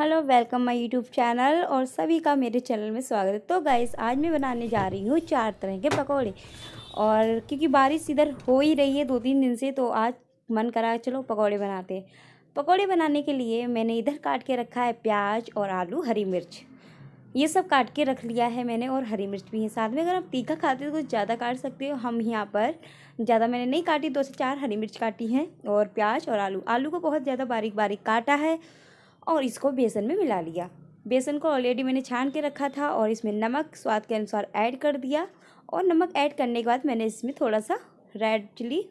Hello, welcome my YouTube channel और सभी का मेरे चैनल में स्वागत। है तो गाइस, आज मैं बनाने जा रही हूँ चार तरह के पकौड़े। और क्योंकि बारिश इधर हो ही रही है दो तीन दिन से तो आज मन करा चलो पकौड़े बनाते हैं। पकौड़े बनाने के लिए मैंने इधर काट के रखा है प्याज और आलू, हरी मिर्च। ये सब काट के रख लिया है मैंने और हरी मिर्च भी है साथ में। अगर आप तीखा खाते हो तो ज़्यादा काट सकते हो। हम यहाँ पर ज़्यादा मैंने नहीं काटी, दो से चार हरी मिर्च काटी हैं और प्याज और आलू। आलू को बहुत ज़्यादा बारीक बारीक काटा है और इसको बेसन में मिला लिया। बेसन को ऑलरेडी मैंने छान के रखा था और इसमें नमक स्वाद के अनुसार ऐड कर दिया। और नमक ऐड करने के बाद मैंने इसमें थोड़ा सा रेड चिली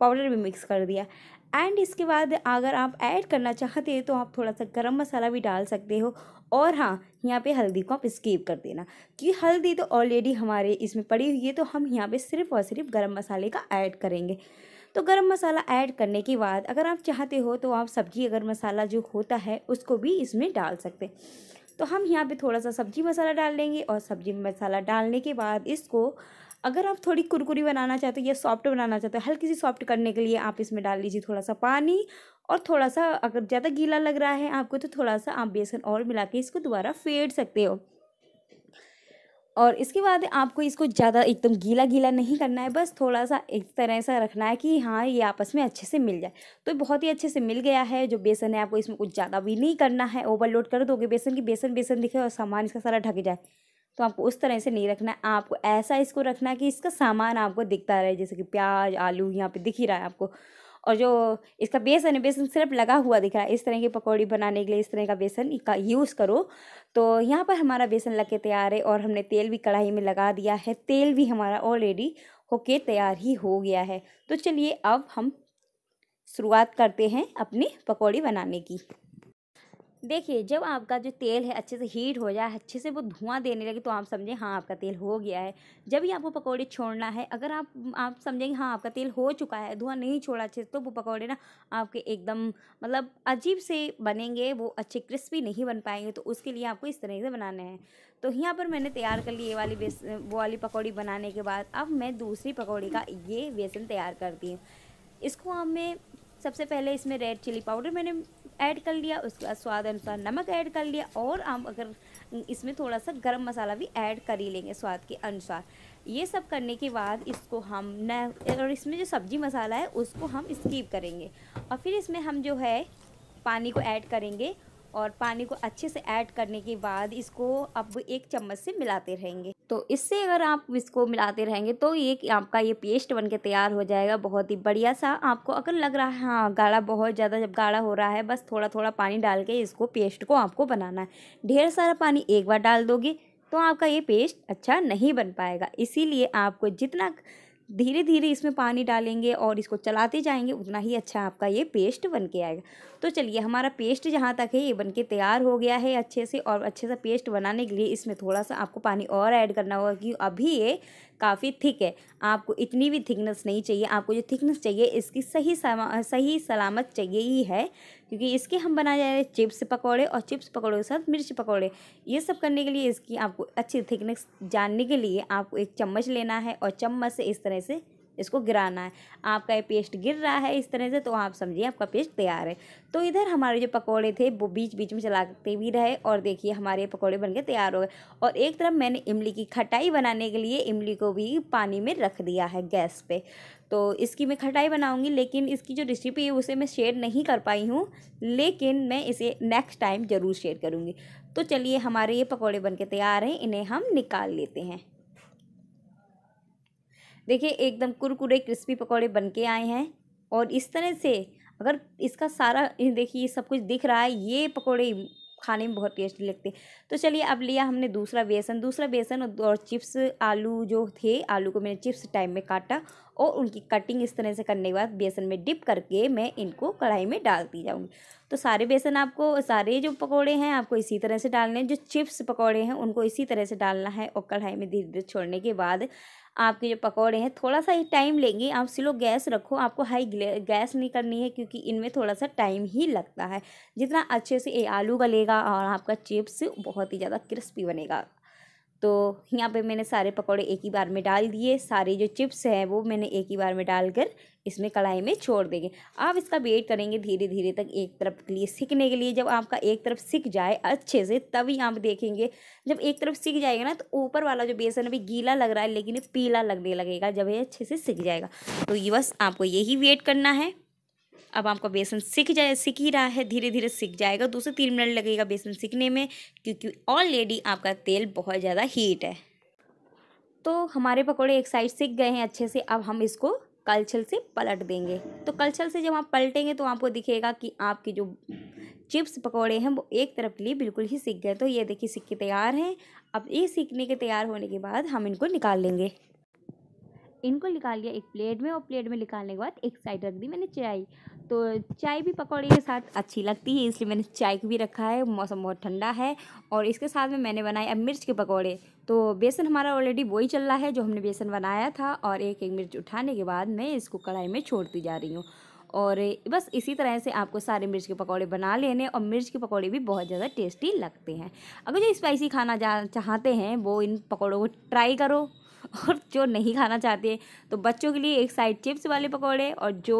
पाउडर भी मिक्स कर दिया। एंड इसके बाद अगर आप ऐड करना चाहते हैं तो आप थोड़ा सा गरम मसाला भी डाल सकते हो। और हाँ यहाँ पे हल्दी को आप स्कीप कर देना। क्योंकि हल्दी तो ऑलरेडी हमारे इसमें पड़ी हुई है तो हम यहाँ पे सिर्फ़ और सिर्फ़ गरम मसाले का ऐड करेंगे। तो गरम मसाला ऐड करने के बाद अगर आप चाहते हो तो आप सब्ज़ी अगर मसाला जो होता है उसको भी इसमें डाल सकते तो हम यहाँ पे थोड़ा सा सब्ज़ी मसाला डाल लेंगे और सब्ज़ी मसाला डालने के बाद इसको अगर आप थोड़ी कुरकुरी बनाना चाहते हो या सॉफ्ट बनाना चाहते हो, हल्की सी सॉफ्ट करने के लिए आप इसमें डाल लीजिए थोड़ा सा पानी और थोड़ा सा अगर ज़्यादा गीला लग रहा है आपको तो थोड़ा सा आप बेसन और मिला के इसको दोबारा फेट सकते हो। और इसके बाद आपको इसको ज़्यादा एकदम गीला गीला नहीं करना है, बस थोड़ा सा एक तरह सा रखना है कि हाँ ये आपस में अच्छे से मिल जाए। तो बहुत ही अच्छे से मिल गया है, जो बेसन है, आपको इसमें कुछ ज़्यादा भी नहीं करना है, ओवरलोड कर दोगे बेसन की, बेसन बेसन दिखे और सामान इसका सारा ढक जाए। तो आपको उस तरह से नहीं रखना है, आपको ऐसा इसको रखना है कि इसका सामान आपको दिखता रहे, जैसे कि प्याज, आलू यहाँ पे दिख ही रहा है आपको। और जो इसका बेसन है, बेसन सिर्फ़ लगा हुआ दिख रहा है। इस तरह की पकौड़ी बनाने के लिए इस तरह का बेसन का यूज़ करो। तो यहाँ पर हमारा बेसन लग के तैयार है और हमने तेल भी कढ़ाई में लगा दिया है। तेल भी हमारा ऑलरेडी होके तैयार ही हो गया है। तो चलिए अब हम शुरुआत करते हैं अपनी पकौड़ी बनाने की। देखिए, जब आपका जो तेल है अच्छे से हीट हो जाए, अच्छे से वो धुआँ देने लगे तो आप समझें हाँ आपका तेल हो गया है। जब भी आपको पकौड़े छोड़ना है, अगर आप आप समझेंगे हाँ आपका तेल हो चुका है, धुआँ नहीं छोड़ा अच्छे से तो वो पकौड़े ना आपके एकदम मतलब अजीब से बनेंगे, वो अच्छे क्रिस्पी नहीं बन पाएँगे तो उसके लिए आपको इस तरह से बनाने हैं। तो यहाँ पर मैंने तैयार कर ली ये वाली बेस, वो वाली पकौड़ी बनाने के बाद, अब मैं दूसरी पकौड़ी का ये बेसन तैयार करती हूँ। इसको अब मैं सबसे पहले इसमें रेड चिली पाउडर मैंने ऐड कर लिया, उसके बाद स्वाद अनुसार नमक ऐड कर लिया और आप अगर इसमें थोड़ा सा गरम मसाला भी ऐड कर ही लेंगे स्वाद के अनुसार। ये सब करने के बाद इसको हम न, और इसमें जो सब्ज़ी मसाला है, उसको हम स्कीप करेंगे। और फिर इसमें हम जो है, पानी को ऐड करेंगे और पानी को अच्छे से ऐड करने के बाद इसको अब एक चम्मच से मिलाते रहेंगे। तो इससे अगर आप इसको मिलाते रहेंगे तो ये आपका ये पेस्ट बन के तैयार हो जाएगा, बहुत ही बढ़िया सा। आपको अगर लग रहा है हाँ गाढ़ा बहुत ज़्यादा जब गाढ़ा हो रहा है, बस थोड़ा थोड़ा पानी डाल के इसको पेस्ट को आपको बनाना है। ढेर सारा पानी एक बार डाल दोगे तो आपका ये पेस्ट अच्छा नहीं बन पाएगा। इसीलिए आपको जितना धीरे धीरे इसमें पानी डालेंगे और इसको चलाते जाएँगे, उतना ही अच्छा आपका ये पेस्ट बन के आएगा। तो चलिए, हमारा पेस्ट जहाँ तक है, ये बन के तैयार हो गया है अच्छे से और अच्छे सा पेस्ट बनाने के लिए इसमें थोड़ा सा आपको पानी और ऐड करना होगा, क्योंकि अभी ये काफ़ी थिक है। आपको इतनी भी थिकनेस नहीं चाहिए। आपको जो थिकनेस चाहिए, इसकी सही सही सलामत चाहिए ही है। क्योंकि इसके हम बनाए जा रहे हैं चिप्स पकौड़े और चिप्स पकौड़े के साथ मिर्च पकौड़े। ये सब करने के लिए इसकी आपको अच्छी थिकनेस जानने के लिए आपको एक चम्मच लेना है और चम्मच से इस तरह से इसको गिराना है। आपका ये पेस्ट गिर रहा है इस तरह से तो आप समझिए आपका पेस्ट तैयार है। तो इधर हमारे जो पकौड़े थे, वो बीच बीच में चलाते भी रहे और देखिए हमारे पकौड़े बनके तैयार हो गए। और एक तरफ़ मैंने इमली की खटाई बनाने के लिए इमली को भी पानी में रख दिया है गैस पे। तो इसकी मैं खटाई बनाऊँगी, लेकिन इसकी जो रेसिपी है, उसे मैं शेयर नहीं कर पाई हूँ, लेकिन मैं इसे नेक्स्ट टाइम ज़रूर शेयर करूँगी। तो चलिए हमारे ये पकौड़े बन के तैयार हैं, इन्हें हम निकाल लेते हैं। देखिए, एकदम कुरकुरे, क्रिस्पी पकौड़े बन के आए हैं और इस तरह से अगर इसका सारा देखिए सब कुछ दिख रहा है, ये पकौड़े खाने में बहुत टेस्टी लगते तो चलिए, अब लिया हमने दूसरा बेसन। दूसरा बेसन और चिप्स, आलू जो थे, आलू को मैंने चिप्स टाइम में काटा और उनकी कटिंग इस तरह से करने के बाद बेसन में डिप करके मैं इनको कढ़ाई में डालती जाऊँगी। तो सारे बेसन आपको, सारे जो पकौड़े हैं, आपको इसी तरह से डालने हैं। जो चिप्स पकौड़े हैं, उनको इसी तरह से डालना है और कढ़ाई में धीरे धीरे छोड़ने के बाद आपके जो पकौड़े हैं, थोड़ा सा ही टाइम लेंगे। आप स्लो गैस रखो, आपको हाई गैस नहीं करनी है क्योंकि इनमें थोड़ा सा टाइम ही लगता है। जितना अच्छे से ये आलू गलेगा और आपका चिप्स बहुत ही ज़्यादा क्रिस्पी बनेगा। तो यहाँ पे मैंने सारे पकौड़े एक ही बार में डाल दिए। सारे जो चिप्स हैं वो मैंने एक ही बार में डालकर इसमें कढ़ाई में छोड़ देंगे। आप इसका वेट करेंगे धीरे धीरे तक एक तरफ़ के लिए सीखने के लिए। जब आपका एक तरफ़ सीख जाए अच्छे से, तभी आप देखेंगे। जब एक तरफ़ सीख जाएगा ना तो ऊपर वाला जो बेसन अभी गीला लग रहा है, लेकिन पीला लगने लगेगा जब ये अच्छे से सीख जाएगा। तो ये बस आपको यही वेट करना है। अब आपका बेसन सीख जाए सीख ही रहा है धीरे धीरे सीख जाएगा। दो से तीन मिनट लगेगा बेसन सीखने में, क्योंकि ऑलरेडी आपका तेल बहुत ज़्यादा हीट है। तो हमारे पकौड़े एक साइड सीख गए हैं अच्छे से, अब हम इसको कलछल से पलट देंगे। तो कलछल से जब आप पलटेंगे तो आपको दिखेगा कि आपकी जो चिप्स पकौड़े हैं वो एक तरफ़ के लिए बिल्कुल ही सीख गए। तो ये देखिए सीख के तैयार हैं। अब ये सीखने के तैयार होने के बाद हम इनको निकाल लेंगे। इनको निकाल लिया एक प्लेट में और प्लेट में निकालने के बाद एक साइड रख दी मैंने चाय तो चाय भी पकौड़े के साथ अच्छी लगती है, इसलिए मैंने चाय को भी रखा है। मौसम बहुत ठंडा है और इसके साथ में मैंने बनाए अब मिर्च के पकौड़े। तो बेसन हमारा ऑलरेडी वही चल रहा है जो हमने बेसन बनाया था और एक एक मिर्च उठाने के बाद मैं इसको कढ़ाई में छोड़ती जा रही हूँ। और बस इसी तरह से आपको सारे मिर्च के पकौड़े बना लेने और मिर्च के पकौड़े भी बहुत ज़्यादा टेस्टी लगते हैं। अगर जो स्पाइसी खाना जा, चाहते हैं, वो इन पकौड़ों को ट्राई करो। और जो नहीं खाना चाहते तो बच्चों के लिए एक साइड चिप्स वाले पकौड़े और जो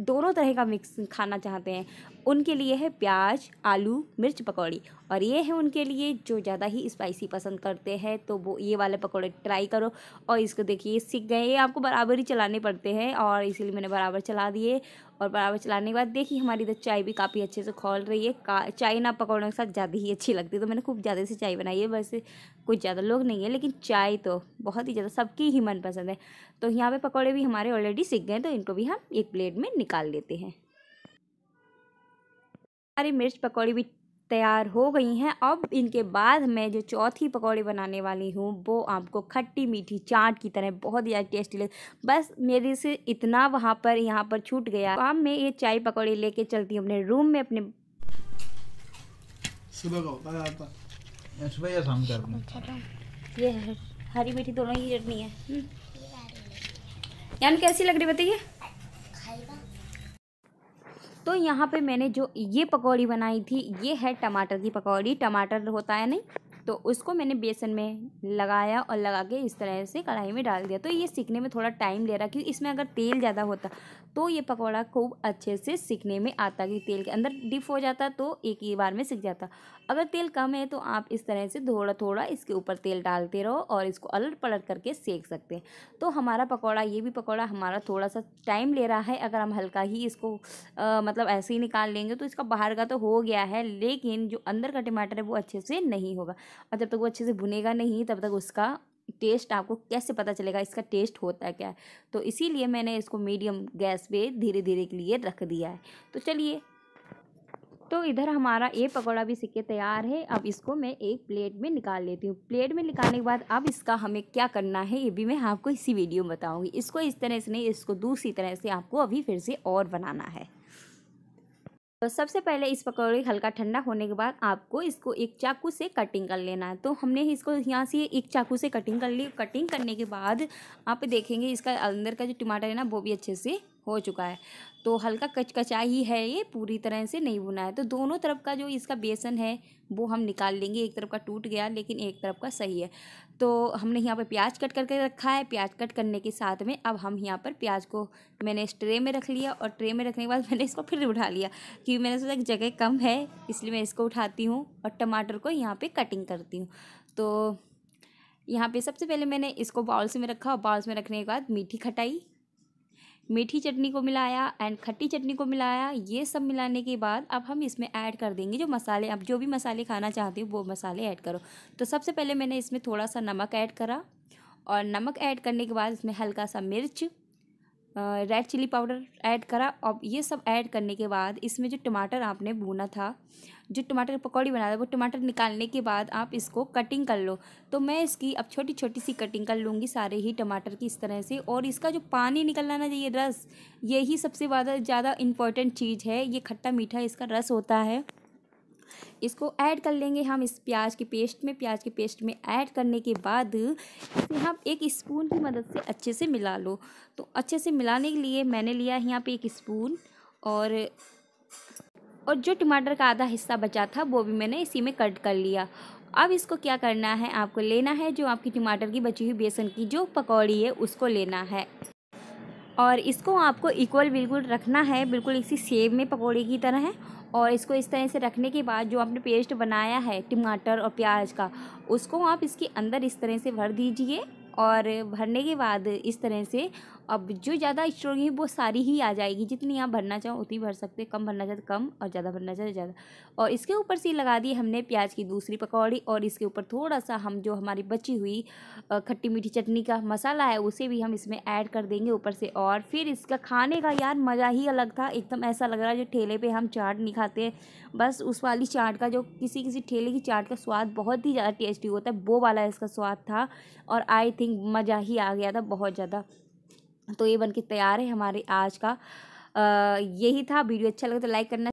दोनों तरह का मिक्स खाना चाहते हैं। उनके लिए है प्याज, आलू, मिर्च पकौड़ी। और ये है उनके लिए जो ज़्यादा ही स्पाइसी पसंद करते हैं तो वो ये वाले पकौड़े ट्राई करो। और इसको देखिए, ये सीख गए, ये आपको बराबर ही चलाने पड़ते हैं। और इसीलिए मैंने बराबर चला दिए। और बराबर चलाने के बाद देखिए, हमारी इधर चाय भी काफ़ी अच्छे से खोल रही है। चाय ना पकौड़ों के साथ ज़्यादा ही अच्छी लगती है। तो मैंने खूब ज़्यादा से चाय बनाई है। वैसे कुछ ज़्यादा लोग नहीं है, लेकिन चाय तो बहुत ही ज़्यादा सबकी ही मनपसंद है। तो यहाँ पे पकौड़े भी हमारे ऑलरेडी सीख गए तो इनको भी हम एक प्लेट में निकाल लेते हैं। हमारी मिर्च पकौड़ी भी तैयार हो गई हैं। अब इनके बाद मैं जो चौथी पकौड़ी बनाने वाली हूँ वो आपको खट्टी मीठी चाट की तरह बहुत ही ज़्यादा टेस्टी लगे बस मेरे से इतना वहाँ पर यहाँ पर छूट गया। अब मैं ये चाय पकौड़ी लेके चलती हूँ अपने रूम में अपने सुबह का होता है सुबह या शाम कर ये है हरी मीठी दोनों ही चटनी है। हम्म। यानी कैसी लग रही बताइए। तो यहाँ पे मैंने जो ये पकौड़ी बनाई थी, ये है टमाटर की पकौड़ी। टमाटर होता है नहीं? तो उसको मैंने बेसन में लगाया और लगा के इस तरह से कढ़ाई में डाल दिया। तो ये सीखने में थोड़ा टाइम ले रहा क्योंकि इसमें अगर तेल ज़्यादा होता तो ये पकौड़ा खूब अच्छे से सीखने में आता कि तेल के अंदर डिप हो जाता तो एक ही बार में सीख जाता। अगर तेल कम है तो आप इस तरह से थोड़ा थोड़ा इसके ऊपर तेल डालते रहो और इसको अलट पलट करके सेक सकते हैं। तो हमारा पकौड़ा ये भी पकौड़ा हमारा थोड़ा सा टाइम ले रहा है। अगर हम हल्का ही इसको आ, मतलब ऐसे ही निकाल लेंगे तो इसका बाहर का तो हो गया है लेकिन जो अंदर का टमाटर है वो अच्छे से नहीं होगा। और जब तक वो अच्छे से भुनेगा नहीं, तब तक उसका टेस्ट आपको कैसे पता चलेगा इसका टेस्ट होता क्या? है तो इसीलिए मैंने इसको मीडियम गैस पे धीरे धीरे के लिए रख दिया है। तो चलिए। तो इधर हमारा ये पकौड़ा भी सिक्के तैयार है। अब इसको मैं एक प्लेट में निकाल लेती हूँ। प्लेट में निकालने के बाद अब इसका हमें क्या करना है, ये भी मैं आपको इसी वीडियो में बताऊँगी। इसको इस तरह से नहीं, इसको दूसरी तरह से आपको अभी फिर से और बनाना है। तो सबसे पहले इस पकौड़े हल्का ठंडा होने के बाद आपको इसको एक चाकू से कटिंग कर लेना है। तो हमने इसको यहाँ से एक चाकू से कटिंग कर ली। कटिंग करने के बाद आप देखेंगे इसका अंदर का जो टमाटर है ना, वो भी अच्छे से हो चुका है। तो हल्का कचकचा ही है ये, पूरी तरह से नहीं बुना है। तो दोनों तरफ़ का जो इसका बेसन है, वो हम निकाल लेंगे। एक तरफ़ का टूट गया, लेकिन एक तरफ़ का सही है। तो हमने यहाँ पर प्याज कट करके रखा है। प्याज कट करने के साथ में अब हम यहाँ पर प्याज को मैंने इस ट्रे में रख लिया और ट्रे में रखने के बाद मैंने इसको फिर उठा लिया क्योंकि मैंने सोचा कि जगह कम है, इसलिए मैं इसको उठाती हूँ और टमाटर को यहाँ पर कटिंग करती हूँ। तो यहाँ पे सबसे पहले मैंने इसको बाउल्स में रखा और बाउल्स में रखने के बाद मीठी खटाई मीठी चटनी को मिलाया एंड खट्टी चटनी को मिलाया, ये सब मिलाने के बाद अब हम इसमें ऐड कर देंगे जो मसाले, अब जो भी मसाले खाना चाहते हो, वो मसाले ऐड करो। तो सबसे पहले मैंने इसमें थोड़ा सा नमक ऐड करा और नमक ऐड करने के बाद इसमें हल्का सा मिर्च रेड चिली पाउडर ऐड करा। और ये सब ऐड करने के बाद इसमें जो टमाटर आपने भूना था, जो टमाटर पकौड़ी बना था वो टमाटर निकालने के बाद आप इसको कटिंग कर लो। तो मैं इसकी अब छोटी छोटी सी कटिंग कर लूँगी सारे ही टमाटर की इस तरह से। और इसका जो पानी निकलना ना चाहिए, रस, यही सबसे ज़्यादा ज़्यादा इंपॉर्टेंट चीज़ है। ये खट्टा मीठा इसका रस होता है। इसको ऐड कर लेंगे हम इस प्याज के पेस्ट में। प्याज के पेस्ट में ऐड करने के बाद इसे हम एक स्पून की मदद से अच्छे से मिला लो। तो अच्छे से मिलाने के लिए मैंने लिया यहाँ पे एक स्पून और और जो टमाटर का आधा हिस्सा बचा था वो भी मैंने इसी में कट कर लिया। अब इसको क्या करना है? आपको लेना है जो आपकी टमाटर की बची हुई बेसन की जो पकौड़ी है उसको लेना है। और इसको आपको इक्वल बिल्कुल रखना है। बिल्कुल इसी सेब में पकौड़े की तरह। है और इसको इस तरह से रखने के बाद जो आपने पेस्ट बनाया है टमाटर और प्याज का, उसको आप इसके अंदर इस तरह से भर दीजिए और भरने के बाद इस तरह से अब जो ज़्यादा स्ट्रॉन्ग है, वो सारी ही आ जाएगी। जितनी आप भरना चाहो, उतनी भर सकते कम भरना चाहते कम, और ज़्यादा भरना चाहते ज़्यादा। और इसके ऊपर से लगा दी हमने प्याज की दूसरी पकौड़ी, और इसके ऊपर थोड़ा सा हम जो हमारी बची हुई खट्टी मीठी चटनी का मसाला है, उसे भी हम इसमें ऐड कर देंगे ऊपर से। और फिर इसका खाने का यार मज़ा ही अलग था। एकदम ऐसा लग रहा है जो ठेले पर हम चाट नहीं खाते बस उस वाली चाट का जो किसी किसी ठेले की चाट का स्वाद बहुत ही ज़्यादा टेस्टी होता है। वो वाला इसका स्वाद था, और आई थिंक मज़ा ही आ गया था बहुत ज़्यादा। तो ये बनके तैयार है हमारे आज का। यही था। वीडियो अच्छा लगे तो लाइक करना।